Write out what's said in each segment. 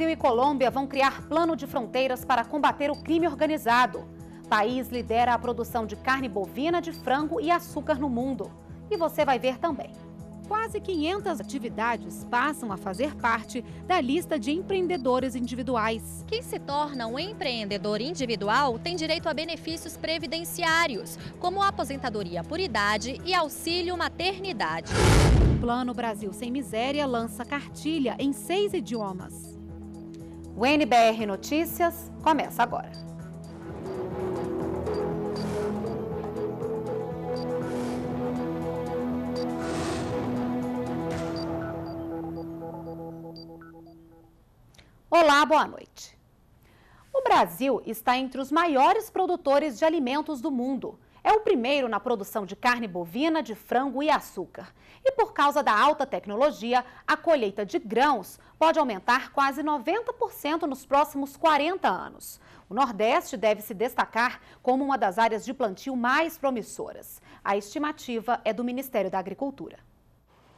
Brasil e Colômbia vão criar plano de fronteiras para combater o crime organizado. O país lidera a produção de carne bovina, de frango e açúcar no mundo. E você vai ver também. Quase 500 atividades passam a fazer parte da lista de empreendedores individuais. Quem se torna um empreendedor individual tem direito a benefícios previdenciários, como aposentadoria por idade e auxílio maternidade. O Plano Brasil Sem Miséria lança cartilha em seis idiomas. O NBR Notícias começa agora. Olá, boa noite. O Brasil está entre os maiores produtores de alimentos do mundo. É o primeiro na produção de carne bovina, de frango e açúcar. E por causa da alta tecnologia, a colheita de grãos pode aumentar quase 90% nos próximos 40 anos. O Nordeste deve se destacar como uma das áreas de plantio mais promissoras. A estimativa é do Ministério da Agricultura.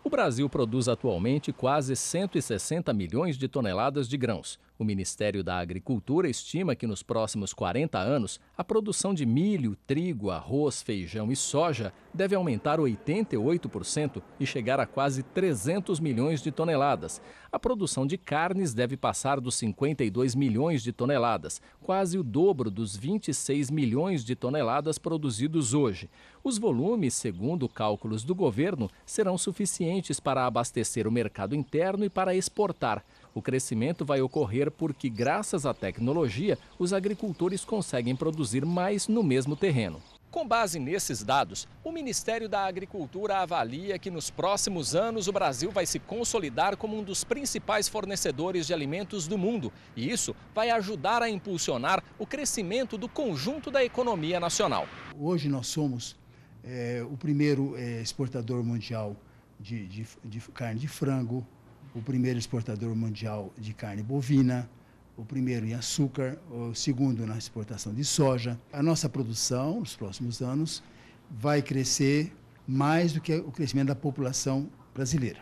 O Brasil produz atualmente quase 160 milhões de toneladas de grãos. O Ministério da Agricultura estima que nos próximos 40 anos a produção de milho, trigo, arroz, feijão e soja deve aumentar 88% e chegar a quase 300 milhões de toneladas. A produção de carnes deve passar dos 52 milhões de toneladas, quase o dobro dos 26 milhões de toneladas produzidos hoje. Os volumes, segundo cálculos do governo, serão suficientes para abastecer o mercado interno e para exportar. O crescimento vai ocorrer porque, graças à tecnologia, os agricultores conseguem produzir mais no mesmo terreno. Com base nesses dados, o Ministério da Agricultura avalia que nos próximos anos o Brasil vai se consolidar como um dos principais fornecedores de alimentos do mundo. E isso vai ajudar a impulsionar o crescimento do conjunto da economia nacional. Hoje nós somos é, o primeiro é, exportador mundial de, de, de carne de frango, o primeiro exportador mundial de carne bovina, o primeiro em açúcar, o segundo na exportação de soja. A nossa produção, nos próximos anos, vai crescer mais do que o crescimento da população brasileira.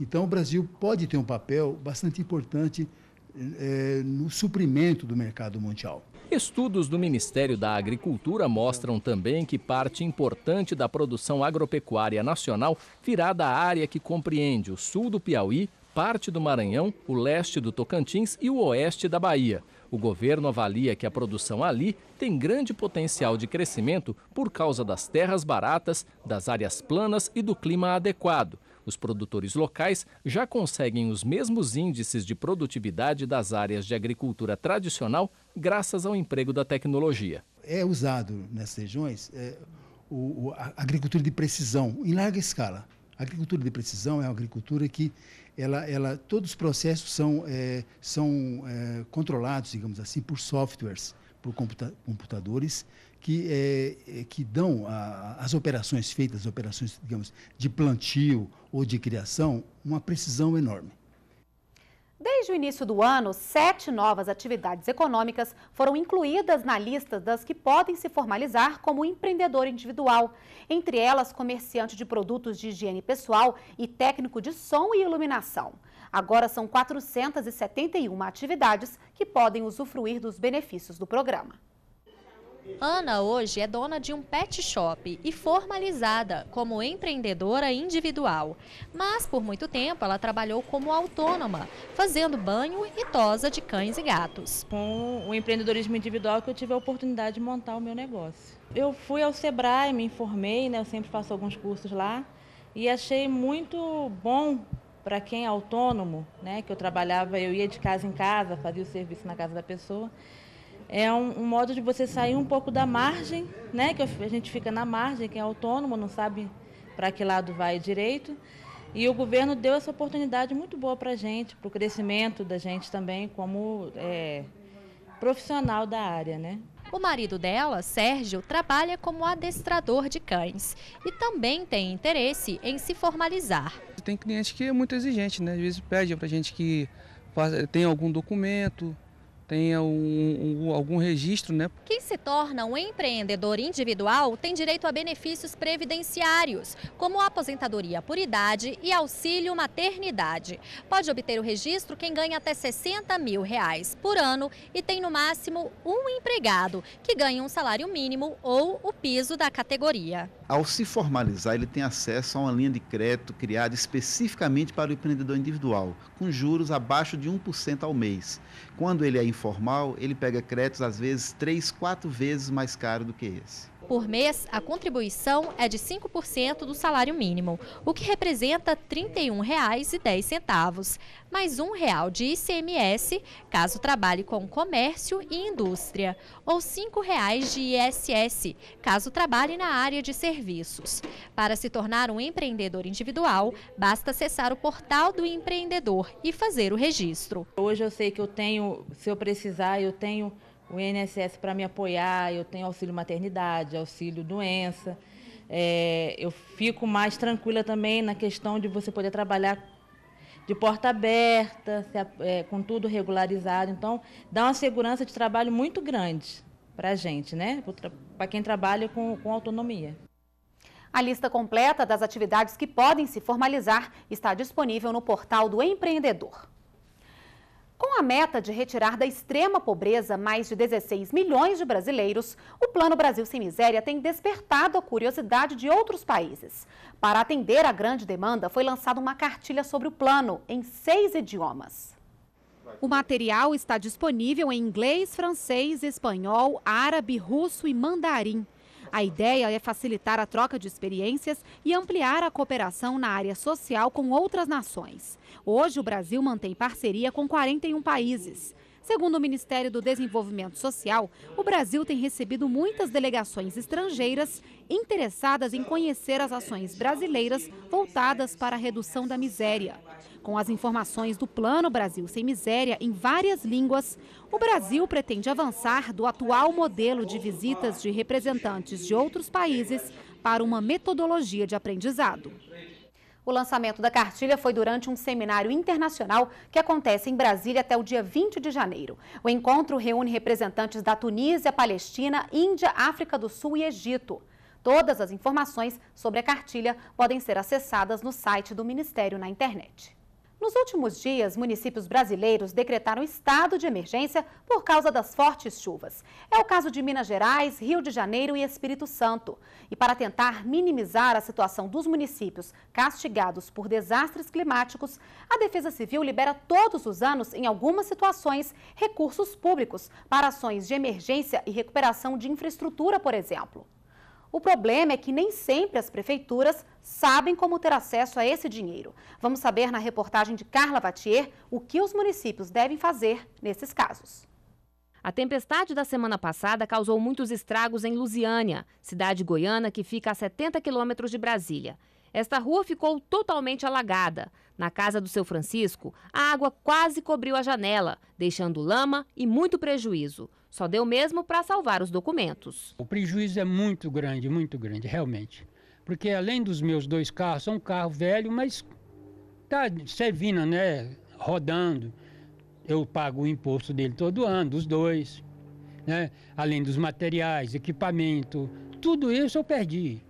Então, o Brasil pode ter um papel bastante importante eh, no suprimento do mercado mundial. Estudos do Ministério da Agricultura mostram também que parte importante da produção agropecuária nacional virá da área que compreende o sul do Piauí, parte do Maranhão, o leste do Tocantins e o oeste da Bahia. O governo avalia que a produção ali tem grande potencial de crescimento por causa das terras baratas, das áreas planas e do clima adequado. Os produtores locais já conseguem os mesmos índices de produtividade das áreas de agricultura tradicional graças ao emprego da tecnologia. É usado nessas regiões é, o, a agricultura de precisão em larga escala. A agricultura de precisão é uma agricultura que ela, ela, todos os processos são, é, são é, controlados, digamos assim, por softwares, por computa computadores que, é, é que dão as operações feitas, as operações, digamos, de plantio ou de criação, uma precisão enorme. Desde o início do ano, sete novas atividades econômicas foram incluídas na lista das que podem se formalizar como empreendedor individual. Entre elas, comerciante de produtos de higiene pessoal e técnico de som e iluminação. Agora são 471 atividades que podem usufruir dos benefícios do programa. Ana hoje é dona de um pet shop e formalizada como empreendedora individual. Mas por muito tempo ela trabalhou como autônoma, fazendo banho e tosa de cães e gatos. Com o empreendedorismo individual que eu tive a oportunidade de montar o meu negócio. Eu fui ao Sebrae, me informei, né, eu sempre faço alguns cursos lá, e achei muito bom para quem é autônomo, né, que eu trabalhava, eu ia de casa em casa, fazia o serviço na casa da pessoa é um, um, modo de você sair um pouco da margem, né? Que a gente fica na margem, quem é autônomo não sabe para que lado vai direito. E o governo deu essa oportunidade muito boa para a gente, para o crescimento da gente também como é, profissional da área, né? O marido dela, Sérgio, trabalha como adestrador de cães e também tem interesse em se formalizar. Tem cliente que é muito exigente, né? Às vezes pede para a gente que tenha algum documento, tenha um, um, algum registro, né? Quem se torna um empreendedor individual tem direito a benefícios previdenciários, como aposentadoria por idade e auxílio maternidade. Pode obter o registro quem ganha até 60 mil reais por ano e tem no máximo um empregado, que ganha um salário mínimo ou o piso da categoria. Ao se formalizar, ele tem acesso a uma linha de crédito criada especificamente para o empreendedor individual, com juros abaixo de 1% ao mês. Quando ele é informal, ele pega créditos às vezes três, quatro vezes mais caro do que esse. Por mês, a contribuição é de 5% do salário mínimo, o que representa R$ 31,10, mais um real de ICMS, caso trabalhe com comércio e indústria, ou R$ 5,00 de ISS, caso trabalhe na área de serviços. Para se tornar um empreendedor individual, basta acessar o portal do empreendedor e fazer o registro. Hoje eu sei que eu tenho, se eu precisar, eu tenho o INSS para me apoiar, eu tenho auxílio maternidade, auxílio doença. É, eu fico mais tranquila também na questão de você poder trabalhar de porta aberta, é, com tudo regularizado. Então, dá uma segurança de trabalho muito grande para a gente, né? Para quem trabalha com, com autonomia. A lista completa das atividades que podem se formalizar está disponível no portal do empreendedor. Com a meta de retirar da extrema pobreza mais de 16 milhões de brasileiros, o Plano Brasil Sem Miséria tem despertado a curiosidade de outros países. Para atender a grande demanda, foi lançada uma cartilha sobre o plano em seis idiomas. O material está disponível em inglês, francês, espanhol, árabe, russo e mandarim. A ideia é facilitar a troca de experiências e ampliar a cooperação na área social com outras nações. Hoje, o Brasil mantém parceria com 41 países. Segundo o Ministério do Desenvolvimento Social, o Brasil tem recebido muitas delegações estrangeiras interessadas em conhecer as ações brasileiras voltadas para a redução da miséria. Com as informações do Plano Brasil Sem Miséria em várias línguas, o Brasil pretende avançar do atual modelo de visitas de representantes de outros países para uma metodologia de aprendizado. O lançamento da cartilha foi durante um seminário internacional que acontece em Brasília até o dia 20 de janeiro. O encontro reúne representantes da Tunísia, Palestina, Índia, África do Sul e Egito. Todas as informações sobre a cartilha podem ser acessadas no site do Ministério na internet. Nos últimos dias, municípios brasileiros decretaram estado de emergência por causa das fortes chuvas. É o caso de Minas Gerais, Rio de Janeiro e Espírito Santo. E para tentar minimizar a situação dos municípios castigados por desastres climáticos, a Defesa Civil libera todos os anos, em algumas situações, recursos públicos para ações de emergência e recuperação de infraestrutura, por exemplo. O problema é que nem sempre as prefeituras sabem como ter acesso a esse dinheiro. Vamos saber na reportagem de Carla Vatier o que os municípios devem fazer nesses casos. A tempestade da semana passada causou muitos estragos em Lusiânia, cidade goiana que fica a 70 quilômetros de Brasília. Esta rua ficou totalmente alagada. Na casa do seu Francisco, a água quase cobriu a janela, deixando lama e muito prejuízo. Só deu mesmo para salvar os documentos. O prejuízo é muito grande, muito grande, realmente. Porque além dos meus dois carros, são um carro velho, mas está servindo, né? Rodando. Eu pago o imposto dele todo ano, dos dois. Né? Além dos materiais, equipamento, tudo isso eu perdi.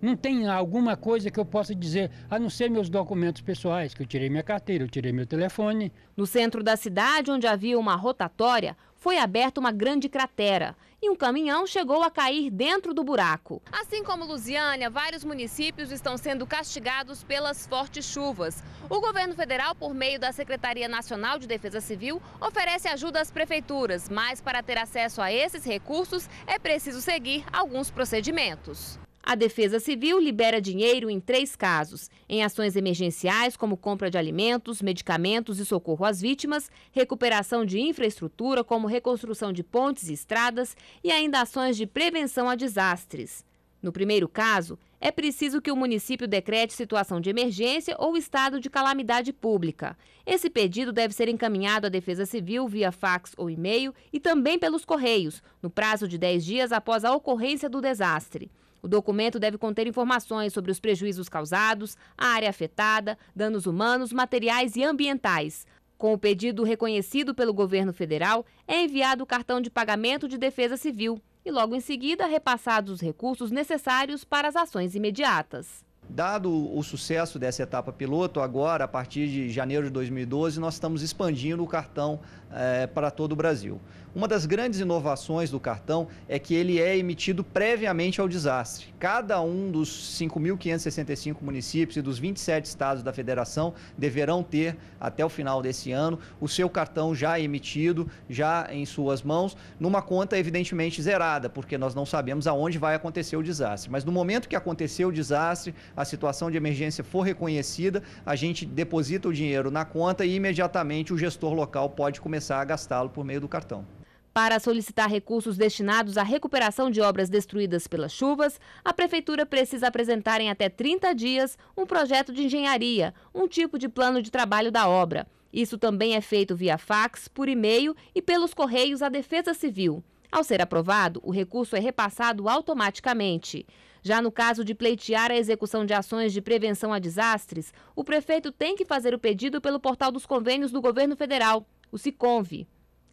Não tem alguma coisa que eu possa dizer, a não ser meus documentos pessoais, que eu tirei minha carteira, eu tirei meu telefone. No centro da cidade, onde havia uma rotatória, foi aberta uma grande cratera e um caminhão chegou a cair dentro do buraco. Assim como Lusiânia, vários municípios estão sendo castigados pelas fortes chuvas. O governo federal, por meio da Secretaria Nacional de Defesa Civil, oferece ajuda às prefeituras, mas para ter acesso a esses recursos é preciso seguir alguns procedimentos. A Defesa Civil libera dinheiro em três casos: em ações emergenciais, como compra de alimentos, medicamentos e socorro às vítimas, recuperação de infraestrutura, como reconstrução de pontes e estradas, e ainda ações de prevenção a desastres. No primeiro caso, é preciso que o município decrete situação de emergência ou estado de calamidade pública. Esse pedido deve ser encaminhado à Defesa Civil via fax ou e-mail e também pelos Correios, no prazo de 10 dias após a ocorrência do desastre. O documento deve conter informações sobre os prejuízos causados, a área afetada, danos humanos, materiais e ambientais. Com o pedido reconhecido pelo governo federal, é enviado o cartão de pagamento de defesa civil e, logo em seguida, repassados os recursos necessários para as ações imediatas. Dado o sucesso dessa etapa piloto, agora, a partir de janeiro de 2012, nós estamos expandindo o cartão é, para todo o Brasil. Uma das grandes inovações do cartão é que ele é emitido previamente ao desastre. Cada um dos 5.565 municípios e dos 27 estados da federação deverão ter, até o final desse ano, o seu cartão já emitido, já em suas mãos, numa conta evidentemente zerada, porque nós não sabemos aonde vai acontecer o desastre. Mas no momento que acontecer o desastre, a situação de emergência for reconhecida, a gente deposita o dinheiro na conta e imediatamente o gestor local pode começar a gastá-lo por meio do cartão. Para solicitar recursos destinados à recuperação de obras destruídas pelas chuvas, a Prefeitura precisa apresentar em até 30 dias um projeto de engenharia, um tipo de plano de trabalho da obra. Isso também é feito via fax, por e-mail e pelos correios à Defesa Civil. Ao ser aprovado, o recurso é repassado automaticamente. Já no caso de pleitear a execução de ações de prevenção a desastres, o prefeito tem que fazer o pedido pelo portal dos convênios do governo federal, o SICONVE.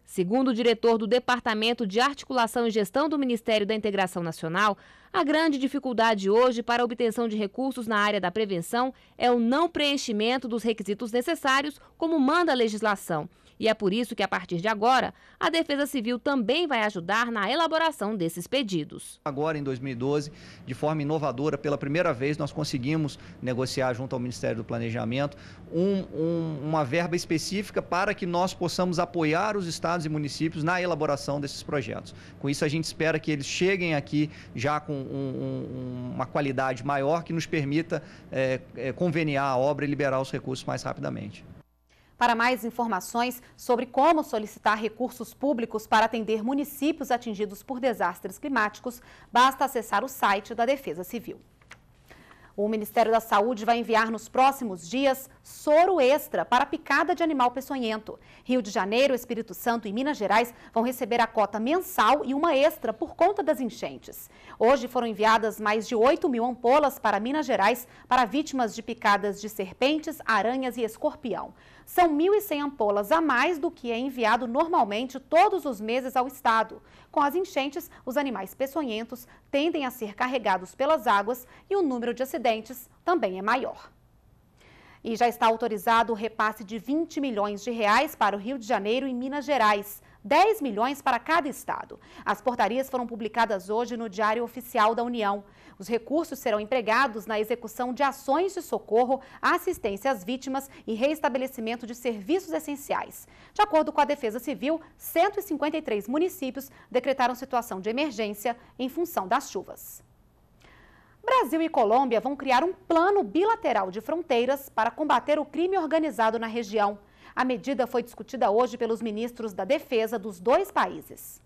Segundo o diretor do Departamento de Articulação e Gestão do Ministério da Integração Nacional, a grande dificuldade hoje para a obtenção de recursos na área da prevenção é o não preenchimento dos requisitos necessários, como manda a legislação. E é por isso que, a partir de agora, a Defesa Civil também vai ajudar na elaboração desses pedidos. Agora, em 2012, de forma inovadora, pela primeira vez, nós conseguimos negociar junto ao Ministério do Planejamento um, um, uma verba específica para que nós possamos apoiar os estados e municípios na elaboração desses projetos. Com isso, a gente espera que eles cheguem aqui já com um, uma qualidade maior que nos permita é, é, conveniar a obra e liberar os recursos mais rapidamente. Para mais informações sobre como solicitar recursos públicos para atender municípios atingidos por desastres climáticos, basta acessar o site da Defesa Civil. O Ministério da Saúde vai enviar nos próximos dias soro extra para picada de animal peçonhento. Rio de Janeiro, Espírito Santo e Minas Gerais vão receber a cota mensal e uma extra por conta das enchentes. Hoje foram enviadas mais de 8 mil ampolas para Minas Gerais para vítimas de picadas de serpentes, aranhas e escorpião. São 1.100 ampolas a mais do que é enviado normalmente todos os meses ao estado. Com as enchentes, os animais peçonhentos tendem a ser carregados pelas águas e o número de acidentes também é maior. E já está autorizado o repasse de 20 milhões de reais para o Rio de Janeiro e Minas Gerais. 10 milhões para cada estado. As portarias foram publicadas hoje no Diário Oficial da União. Os recursos serão empregados na execução de ações de socorro, assistência às vítimas e reestabelecimento de serviços essenciais. De acordo com a Defesa Civil, 153 municípios decretaram situação de emergência em função das chuvas. Brasil e Colômbia vão criar um plano bilateral de fronteiras para combater o crime organizado na região. A medida foi discutida hoje pelos ministros da Defesa dos dois países.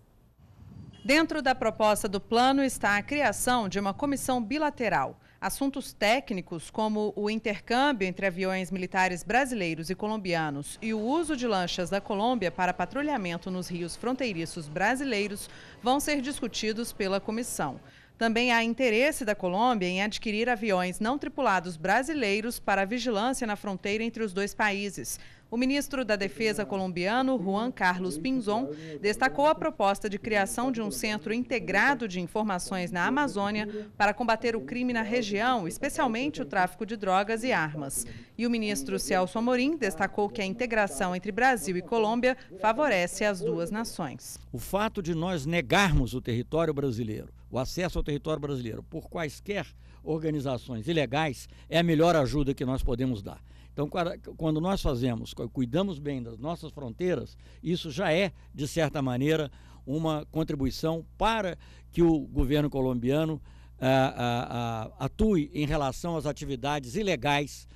Dentro da proposta do plano está a criação de uma comissão bilateral. Assuntos técnicos, como o intercâmbio entre aviões militares brasileiros e colombianos e o uso de lanchas da Colômbia para patrulhamento nos rios fronteiriços brasileiros, vão ser discutidos pela comissão. Também há interesse da Colômbia em adquirir aviões não tripulados brasileiros para vigilância na fronteira entre os dois países. O ministro da Defesa colombiano, Juan Carlos Pinzon, destacou a proposta de criação de um centro integrado de informações na Amazônia para combater o crime na região, especialmente o tráfico de drogas e armas. E o ministro Celso Amorim destacou que a integração entre Brasil e Colômbia favorece as duas nações. O fato de nós negarmos o território brasileiro, o acesso ao território brasileiro, por quaisquer organizações ilegais, é a melhor ajuda que nós podemos dar. Então, quando nós fazemos, cuidamos bem das nossas fronteiras, isso já é, de certa maneira, uma contribuição para que o governo colombiano ah, ah, ah, atue em relação às atividades ilegais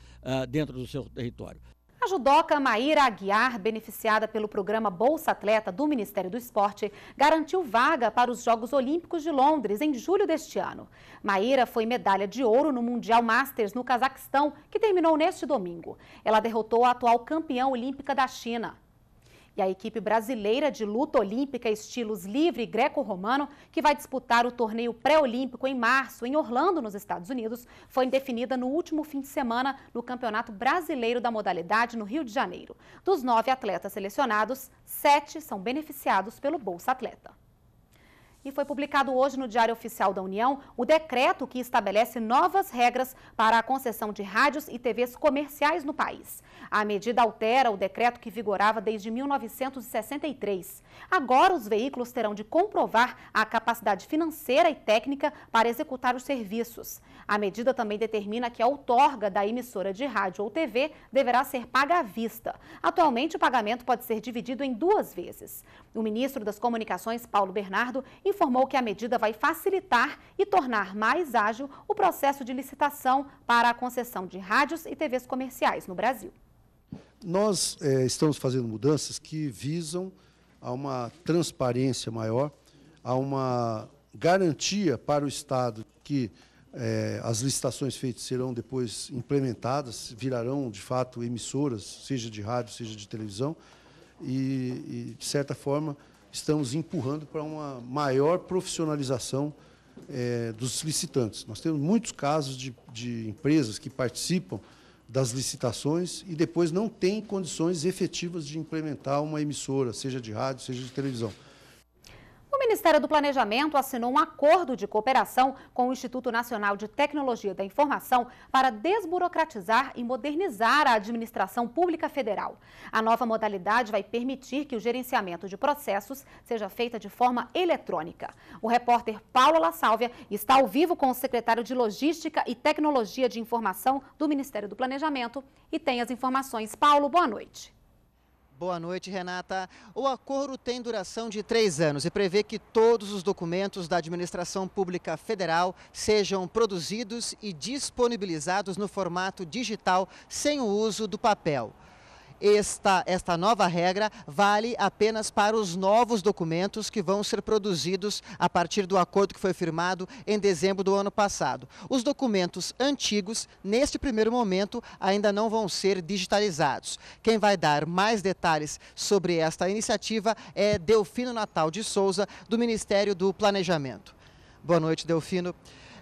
dentro do seu território. A judoca Maíra Aguiar, beneficiada pelo programa Bolsa Atleta do Ministério do Esporte, garantiu vaga para os Jogos Olímpicos de Londres em julho deste ano. Maíra foi medalha de ouro no Mundial Masters no Cazaquistão, que terminou neste domingo. Ela derrotou a atual campeã olímpica da China. E a equipe brasileira de luta olímpica estilos livre e greco-romano, que vai disputar o torneio pré-olímpico em março em Orlando, nos Estados Unidos, foi definida no último fim de semana no Campeonato Brasileiro da modalidade no Rio de Janeiro. Dos nove atletas selecionados, sete são beneficiados pelo Bolsa Atleta. E foi publicado hoje no Diário Oficial da União o decreto que estabelece novas regras para a concessão de rádios e TVs comerciais no país. A medida altera o decreto que vigorava desde 1963. Agora, os veículos terão de comprovar a capacidade financeira e técnica para executar os serviços. A medida também determina que a outorga da emissora de rádio ou TV deverá ser paga à vista. Atualmente, o pagamento pode ser dividido em duas vezes. O ministro das Comunicações, Paulo Bernardo, informou que a medida vai facilitar e tornar mais ágil o processo de licitação para a concessão de rádios e TVs comerciais no Brasil. Nós é, estamos fazendo mudanças que visam a uma transparência maior, a uma garantia para o Estado que é, as licitações feitas serão depois implementadas, virarão de fato emissoras, seja de rádio, seja de televisão, e, e de certa forma estamos empurrando para uma maior profissionalização é, dos licitantes. Nós temos muitos casos de, de empresas que participam das licitações e depois não têm condições efetivas de implementar uma emissora, seja de rádio, seja de televisão. O Ministério do Planejamento assinou um acordo de cooperação com o Instituto Nacional de Tecnologia da Informação para desburocratizar e modernizar a administração pública federal. A nova modalidade vai permitir que o gerenciamento de processos seja feita de forma eletrônica. O repórter Paulo La Sálvia está ao vivo com o secretário de Logística e Tecnologia de Informação do Ministério do Planejamento e tem as informações. Paulo, boa noite. Boa noite, Renata. O acordo tem duração de três anos e prevê que todos os documentos da administração pública federal sejam produzidos e disponibilizados no formato digital sem o uso do papel. Esta, esta nova regra vale apenas para os novos documentos que vão ser produzidos a partir do acordo que foi firmado em dezembro do ano passado. Os documentos antigos, neste primeiro momento, ainda não vão ser digitalizados. Quem vai dar mais detalhes sobre esta iniciativa é Delfino Natal de Souza, do Ministério do Planejamento. Boa noite, Delfino.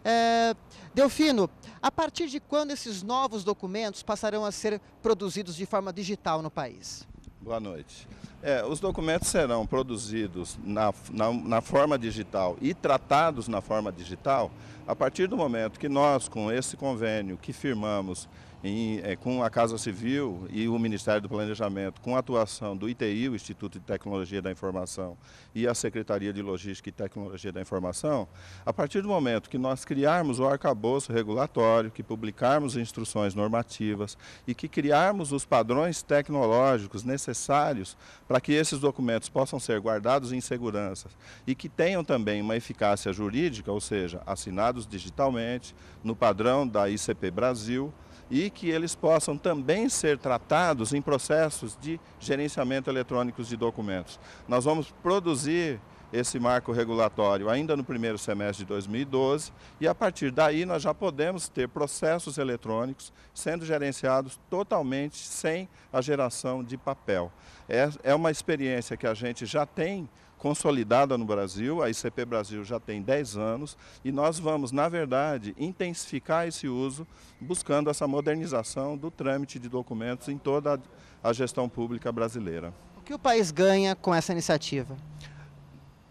É, Delfino, a partir de quando esses novos documentos passarão a ser produzidos de forma digital no país? Boa noite. É, os documentos serão produzidos na, na, na, forma digital e tratados na forma digital a partir do momento que nós, com esse convênio que firmamos em, é, com a Casa Civil e o Ministério do Planejamento, com a atuação do ITI, o Instituto de Tecnologia da Informação, e a Secretaria de Logística e Tecnologia da Informação, a partir do momento que nós criarmos o arcabouço regulatório, que publicarmos instruções normativas e que criarmos os padrões tecnológicos necessários para que esses documentos possam ser guardados em segurança e que tenham também uma eficácia jurídica, ou seja, assinados digitalmente, no padrão da ICP Brasil, e que eles possam também ser tratados em processos de gerenciamento eletrônicos de documentos. Nós vamos produzir esse marco regulatório ainda no primeiro semestre de 2012 e a partir daí nós já podemos ter processos eletrônicos sendo gerenciados totalmente sem a geração de papel. É, é uma experiência que a gente já tem consolidada no Brasil, a ICP Brasil já tem 10 anos e nós vamos, na verdade, intensificar esse uso, buscando essa modernização do trâmite de documentos em toda a gestão pública brasileira. O que o país ganha com essa iniciativa?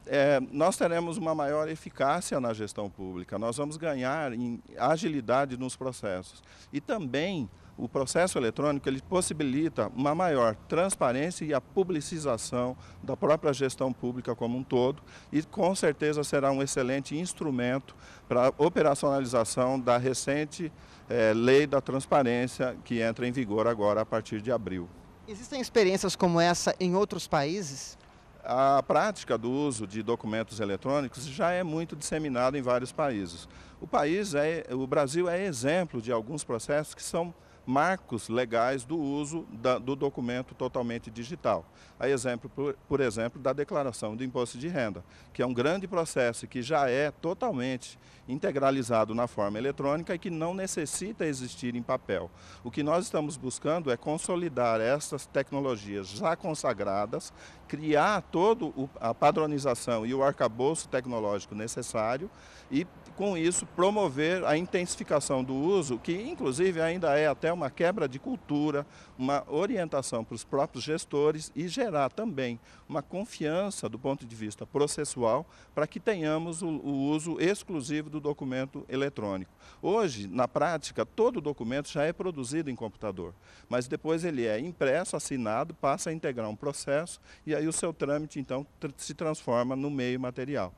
É, nós teremos uma maior eficácia na gestão pública, nós vamos ganhar em agilidade nos processos e também o processo eletrônico ele possibilita uma maior transparência e a publicização da própria gestão pública como um todo e com certeza será um excelente instrumento para a operacionalização da recente eh, lei da transparência que entra em vigor agora a partir de abril. Existem experiências como essa em outros países? A prática do uso de documentos eletrônicos já é muito disseminada em vários países. O país é, o Brasil é exemplo de alguns processos que são marcos legais do uso da, do documento totalmente digital. A exemplo, por, por, exemplo, da declaração do imposto de renda, que é um grande processo que já é totalmente integralizado na forma eletrônica e que não necessita existir em papel. O que nós estamos buscando é consolidar essas tecnologias já consagradas, criar toda a padronização e o arcabouço tecnológico necessário e com isso promover a intensificação do uso, que inclusive ainda é até uma quebra de cultura, uma orientação para os próprios gestores e gerar também uma confiança do ponto de vista processual para que tenhamos o, o uso exclusivo do documento eletrônico. Hoje, na prática, todo documento já é produzido em computador, mas depois ele é impresso, assinado, passa a integrar um processo e aí o seu trâmite então se transforma no meio material.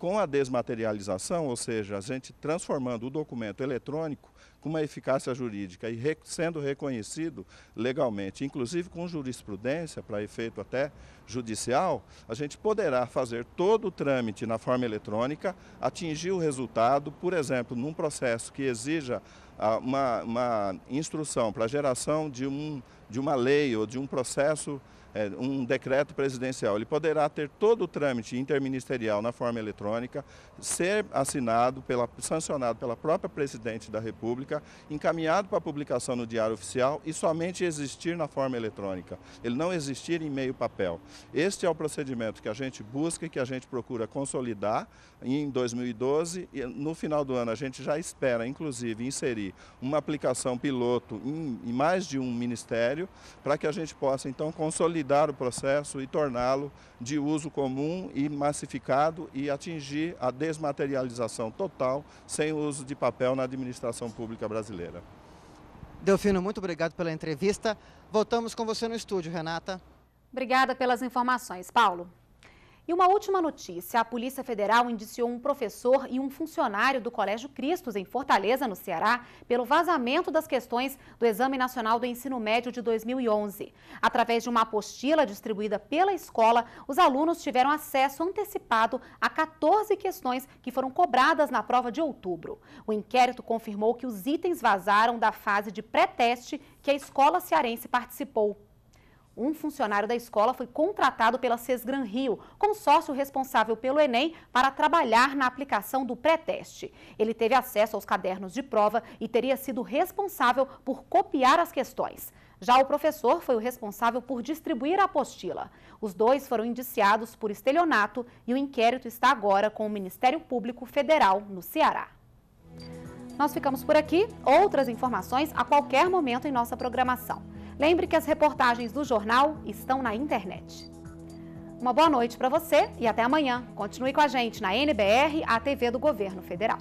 Com a desmaterialização, ou seja, a gente transformando o documento eletrônico com uma eficácia jurídica e re sendo reconhecido legalmente, inclusive com jurisprudência para efeito até judicial, a gente poderá fazer todo o trâmite na forma eletrônica, atingir o resultado, por exemplo, num processo que exija ah, uma, uma instrução para a geração de, um, de uma lei ou de um processo um decreto presidencial. Ele poderá ter todo o trâmite interministerial na forma eletrônica, ser assinado, pela, sancionado pela própria Presidente da República, encaminhado para publicação no Diário Oficial e somente existir na forma eletrônica. Ele não existir em meio papel. Este é o procedimento que a gente busca e que a gente procura consolidar em 2012. E no final do ano a gente já espera, inclusive, inserir uma aplicação piloto em, em mais de um ministério para que a gente possa então consolidar consolidar o processo e torná-lo de uso comum e massificado e atingir a desmaterialização total sem uso de papel na administração pública brasileira. Delfino, muito obrigado pela entrevista. Voltamos com você no estúdio, Renata. Obrigada pelas informações, Paulo. E uma última notícia: a Polícia Federal indiciou um professor e um funcionário do Colégio Cristos, em Fortaleza, no Ceará, pelo vazamento das questões do Exame Nacional do Ensino Médio de 2011. Através de uma apostila distribuída pela escola, os alunos tiveram acesso antecipado a 14 questões que foram cobradas na prova de outubro. O inquérito confirmou que os itens vazaram da fase de pré-teste que a escola cearense participou. Um funcionário da escola foi contratado pela Sesgran Rio, consórcio responsável pelo Enem, para trabalhar na aplicação do pré-teste. Ele teve acesso aos cadernos de prova e teria sido responsável por copiar as questões. Já o professor foi o responsável por distribuir a apostila. Os dois foram indiciados por estelionato e o inquérito está agora com o Ministério Público Federal no Ceará. Nós ficamos por aqui. Outras informações a qualquer momento em nossa programação. Lembre que as reportagens do jornal estão na internet. Uma boa noite para você e até amanhã. Continue com a gente na NBR, a TV do Governo Federal.